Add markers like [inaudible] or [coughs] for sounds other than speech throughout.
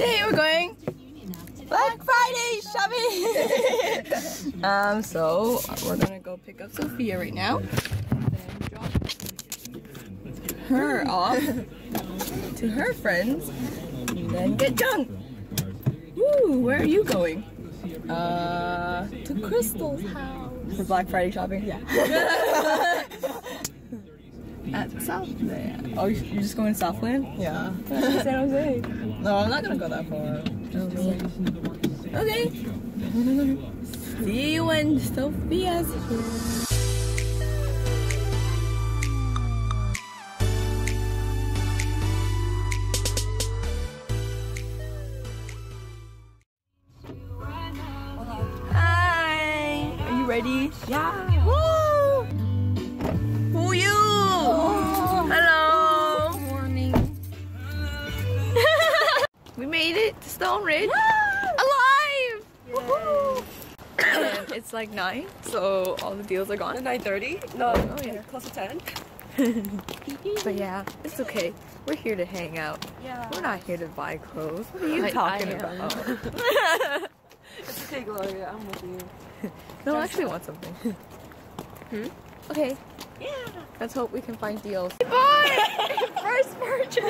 Today we're going Black Friday shopping. [laughs] um, so we're gonna go pick up Sophia right now. And then drop her off to her friends. And then get drunk. Woo! Where are you going? Uh, to Crystal's house for Black Friday shopping. Yeah. [laughs] At Southland. Oh, you're just going to Southland? Yeah. San Jose. No, I'm not gonna go that far. Okay. [laughs] See you when Sophia's here. Like 9, so all the deals are gone. 9.30? No, Oh, yeah. close to 10. [laughs] But yeah, it's okay. We're here to hang out. Yeah. We're not here to buy clothes. What are you I- talking I about? [laughs] It's [laughs] okay, Gloria. I'm with you. no, I actually want something. Hmm? Okay. Yeah. Let's hope we can find deals. Bye! First purchase!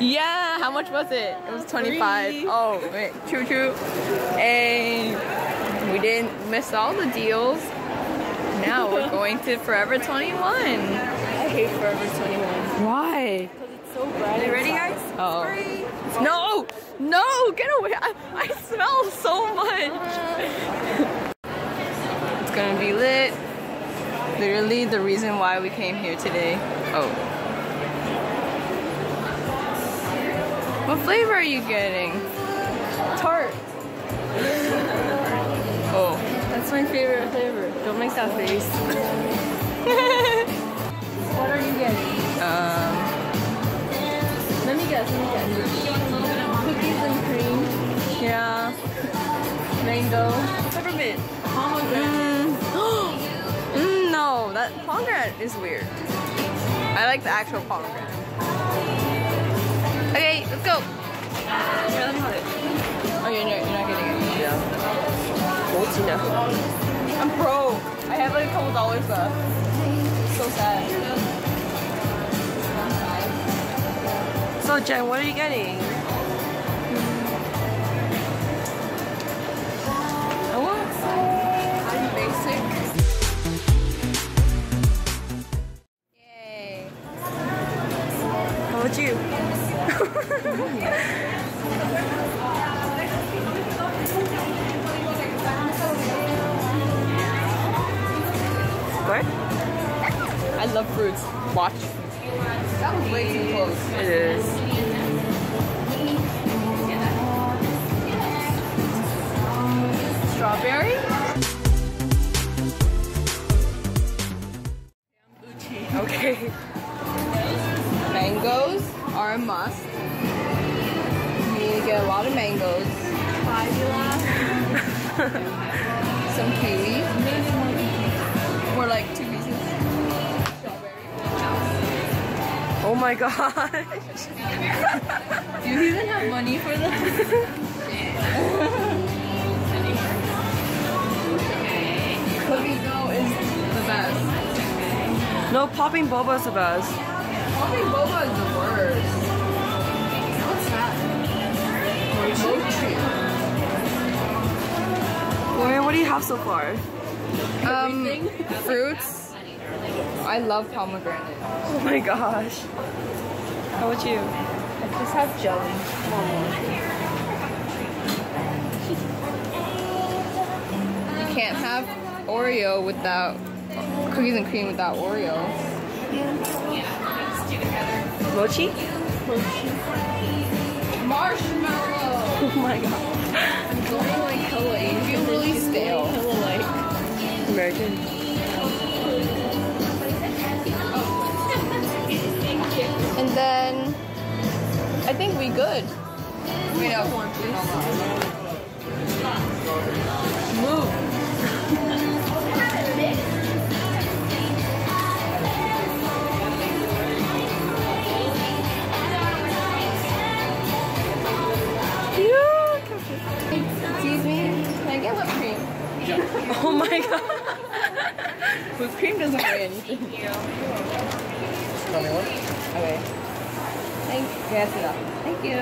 yeah, how much was it? It was 25. Free. Oh, wait, true, true. And we didn't miss all the deals. Now we're [laughs] going to Forever 21. I hate Forever 21. Why? Because it's so bright. Are you ready, guys? Oh. No! No! Get away! I, I smell so much! [laughs] it's gonna be lit. Literally the reason why we came here today. Oh. What flavor are you getting? Tart. [laughs] That's my favorite flavor. Don't make that face. [laughs] what are you getting? Um, Let me guess. Let me guess. Cookies and cream. yeah. Mango. Peppermint. Pomegranate. Mm. [gasps] mm, no, that pomegranate is weird. I like the actual pomegranate. Okay, let's go. Here, let me hold it. Oh, you're, not- you're not getting it. Yeah. Multina. I'm broke. I have like a couple dollars left. So sad. So, Jen, what are you getting? I want I'm basic. Yay. How about you? [laughs] what? I love fruits. Watch. That was way too close. It is. Strawberry? Okay. Mangoes are a must. You need to get a lot of mangoes. [laughs] Some kiwi. Or like two pieces. Strawberry. Oh my gosh. [laughs] Do you even have money for this? Cookie dough is the best. No, popping boba is the best. Coffee boba is the worst. What's that? Mochi. Gloria, what do you have so far? Um, fruits. I love pomegranate. Oh my gosh. How about you? I just have jelly. You can't have Oreo without cookies and cream without Oreo. Mochi? Marshmallow. [laughs] Oh my god. I'm going like hella Asian. feel really stale virgin. And then I think we good. Wait up. Move. Excuse me, can I get what [laughs] Oh my god. Whipped cream doesn't weigh anything. Tell me one. Okay. Thank Yes, enough. Thank you.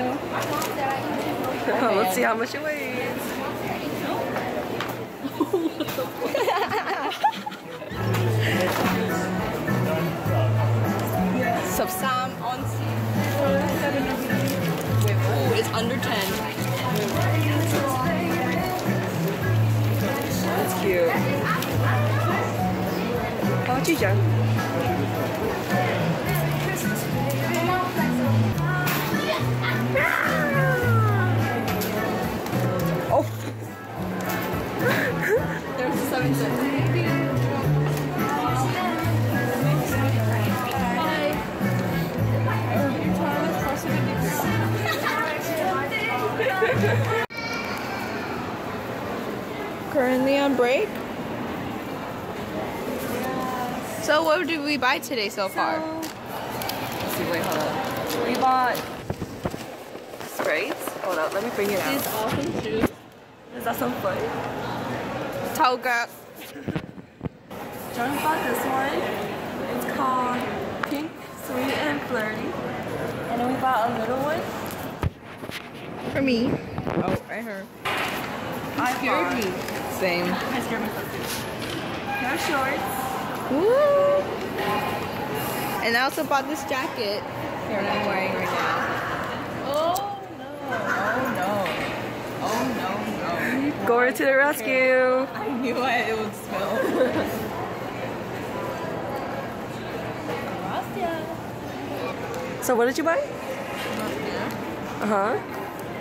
Oh, let's see how much it weighs. Subsam on Wait, ooh, it's under 10. Cute. How about you? On break. So what did we buy today so far? let's see, wait, hold on. We bought sprays. Hold up, let me bring it out. These awesome shoes. Is that some fun? Toga. John bought this one. It's called Pink, Sweet, and Flirty. And then we bought a little one. For me. Oh, right here. I. Same. I scared myself too. No shorts. Woo! And I also bought this jacket that I'm wearing right now. Oh no! Oh no! Oh no! No! Going to the rescue. I knew I, it would smell. [laughs] So what did you buy? Uh huh.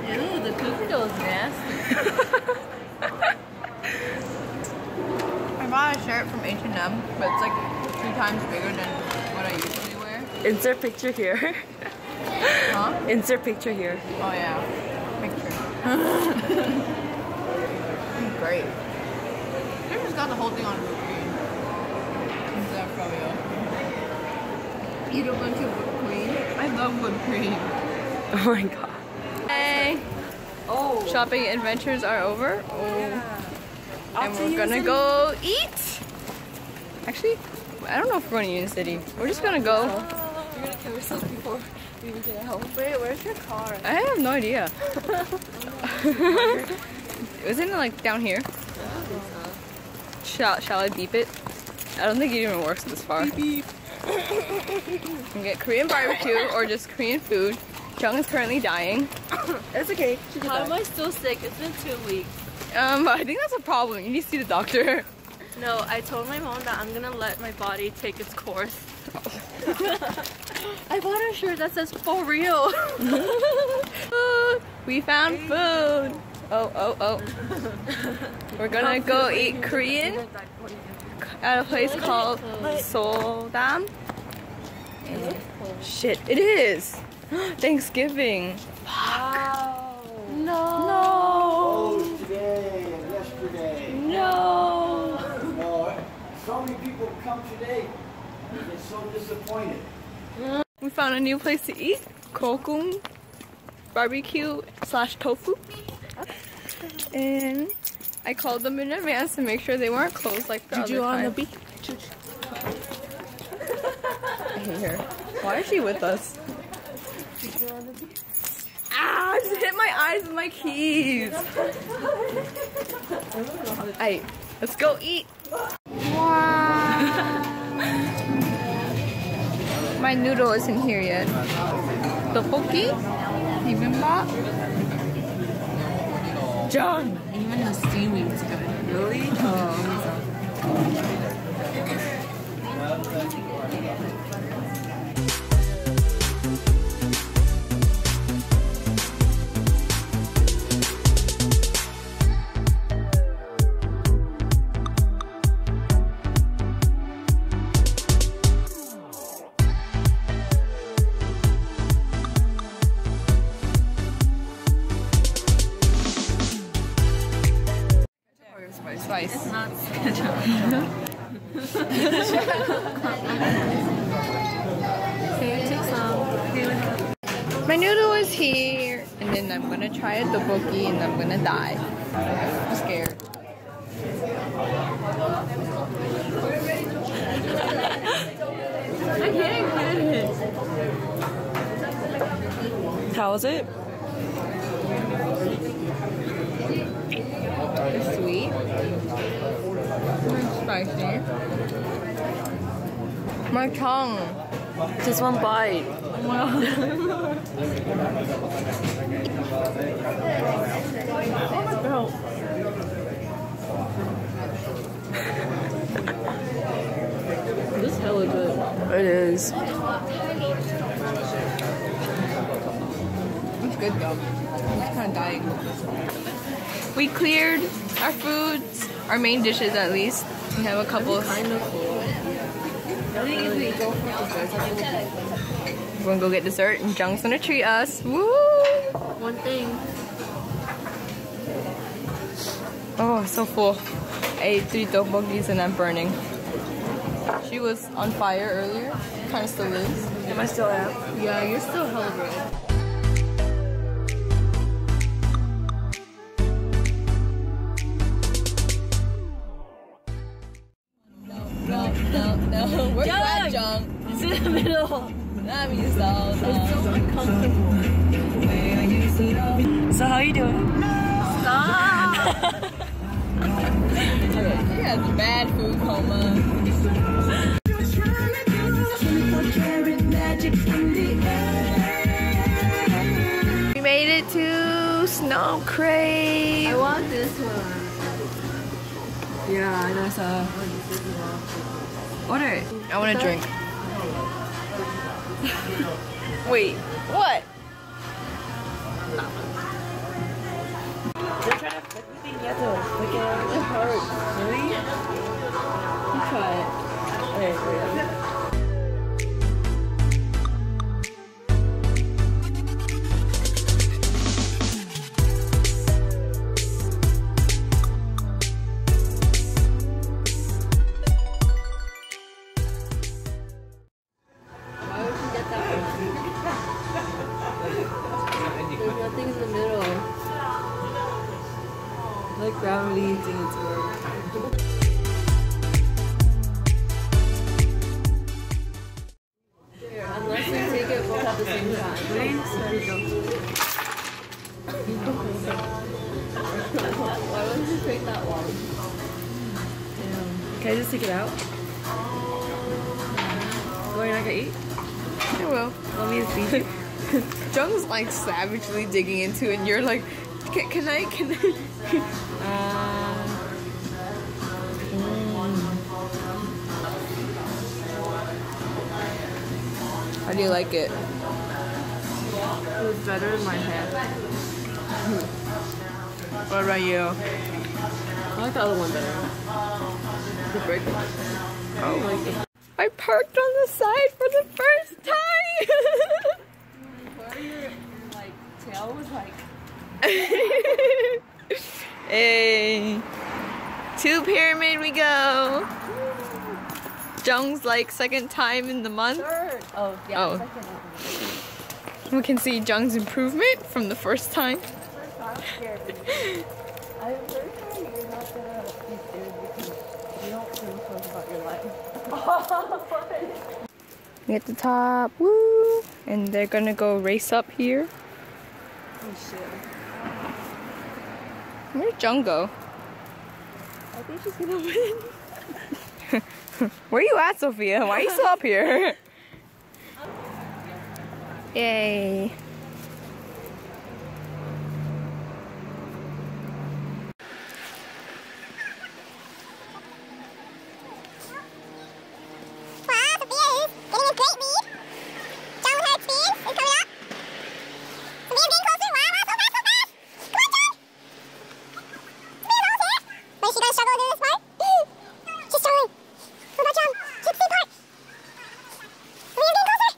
Ew, the cookie dough is nasty. I bought a shirt from H&M, but it's like two times bigger than what I usually wear. Insert picture here. [laughs] Huh? Insert picture here. Oh yeah, picture. [laughs] Great. I just got the whole thing on whipped cream. Instead of froyo. Eat a bunch of whipped cream. I love whipped cream. [laughs] Oh my god. Hey, Oh. shopping adventures are over. Oh. And we're gonna go eat. Actually, I don't know if we're going to Union City. We're just gonna go. You're gonna kill yourself before we even get home. Wait, where's your car? I have no idea. [laughs] Wasn't [laughs] it like down here? Shall, shall I beep it? I don't think it even works this far. Beep, can get Korean barbecue or just Korean food. Jung is currently dying. [coughs] It's okay. How am I still sick? It's been two weeks. Um, I think that's a problem. You need to see the doctor. [laughs] No, I told my mom that I'm gonna let my body take its course. [laughs] I bought a shirt that says for real. Food. [laughs] We found food. Oh, oh, oh. [laughs] We're gonna go eat Korean at a place called Seoldam. Shit, it is. [gasps] Thanksgiving. Fuck. No. Oh, today and yesterday. No. No, so many people come today. They're so disappointed. We found a new place to eat. Kokung barbecue slash tofu. And I called them in advance to make sure they weren't closed like the Did other you on the beach? [laughs] I hate her. Why is she with us? Ah, I just hit my eyes with my keys. [laughs] Alright, let's go eat. My noodle isn't here yet. Tteokbokki? Bibimbap? John! Even the seaweed's good. Really? Oh, Spice. Here, and then I'm gonna try a tteokbokki, and I'm gonna die. I'm scared. I can't get it. How was it? Sweet. Spicy. My tongue. Just one bite. [laughs] This is hella good. It is. It's good though. It's kind of dying. We cleared our foods, our main dishes at least. We have a couple. Kind of full. We're gonna go get dessert, and Jung's gonna treat us. Woo! One thing. Oh, so full. I ate three tteokbokkis and I'm burning. She was on fire earlier. Kind of still is. Am I still at? Yeah, you're still hella red. Middle. That means so, It's so uncomfortable. So how you doing? Stop! [laughs] She has bad food coma. We made it to Snow Crave. I want this one. Yeah, there's a. Order it. I want a drink. [laughs] Wait, what? They're trying to it hurts. Really? You try it. Wait. I will. Let me see. [laughs] Jung's like savagely digging into it, and you're like, can, can I, can I? [laughs] Uh, how do you like it? It was better in my head. [laughs] What about you? I like the other one better. The break. Oh. I parked on the side for the first time. Where your like tail was like. hey, to pyramid we go. Jung's like second time in the month. Third. Oh yeah. Oh. Second. We can see Jung's improvement from the first time. We at the top, woo! And they're gonna go race up here. Oh shit. Where'd Jung? I think she's gonna win. [laughs] Where you at, Sophia? Why are you still [laughs] up here? Yay. Wow, Sophia is getting a great lead. John her experience is coming up. Sophia's getting closer. Wow, wow, so fast, so fast. Come on, John. Sophia's almost here. But is she going to struggle to do this part? She's struggling. What about John? Keep the speed part. Sophia's getting closer.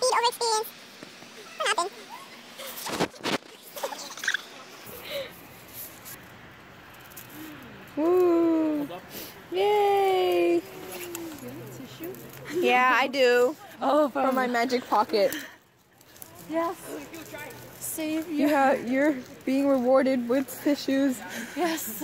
She's almost here. Almost here. Oh, John. Yeah, I do. Oh, from my magic pocket. Yes. Save You have, you're being rewarded with tissues. Yes.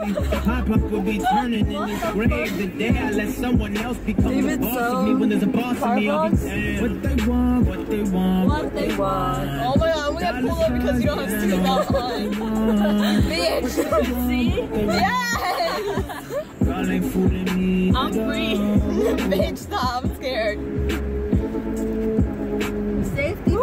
Pop up will be turning in this grave the day I let someone else become David the boss of me when there's a boss of me. I'll be Starbucks. What they want, what they want, What they want. Oh my god, we got pulled up because you don't have seatbelt on. [laughs] Bitch. [laughs] See? Yes! Y'all ain't fooling me. I'm free. [laughs] Bitch, stop. I'm scared. Safety.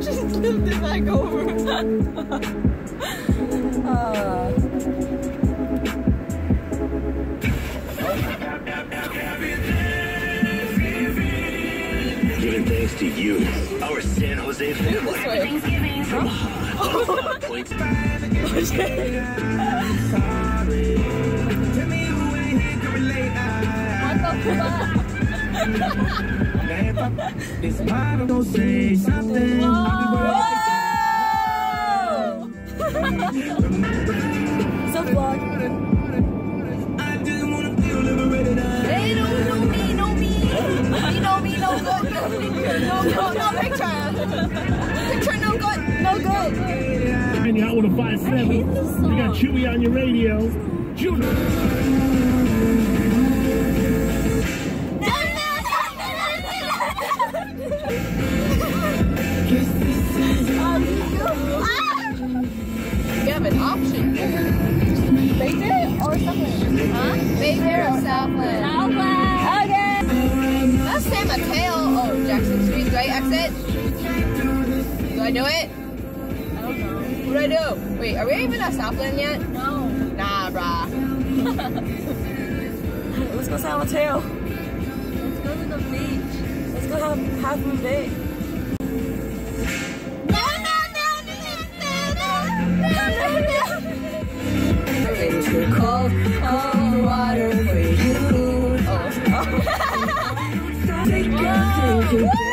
Just flipped it back over. Uh, Giving thanks to you, our San Jose family. From hot points. This Bible don't say something. So vlog. I just wanna feel liberated. They don't know me, know me. Me know me, no good. [laughs] No, no, no picture. Picture no good, no good. And you're out with a 5-7. You got Chewy on your radio. Chewy. Huh? Bayfair or Southland? Southland. Okay. That's San Mateo. Oh, Jackson Street. Do I exit? Do I do it? I don't know. What do I do? Wait, are we even at Southland yet? No. Nah, brah. [laughs] Let's go San Mateo. Let's go to the beach. Let's go have Half Moon Bay. Cold, cold water for you. Oh, oh. [laughs] Be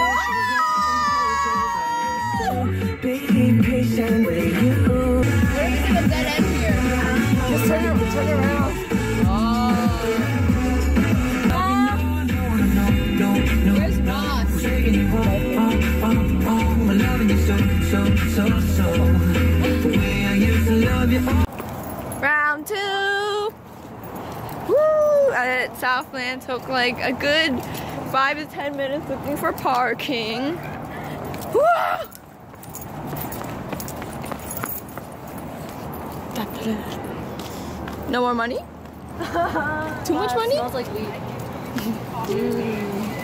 Southland took like a good five to ten minutes looking for parking. No more money? [laughs] Too much money? Smells like weed. [laughs]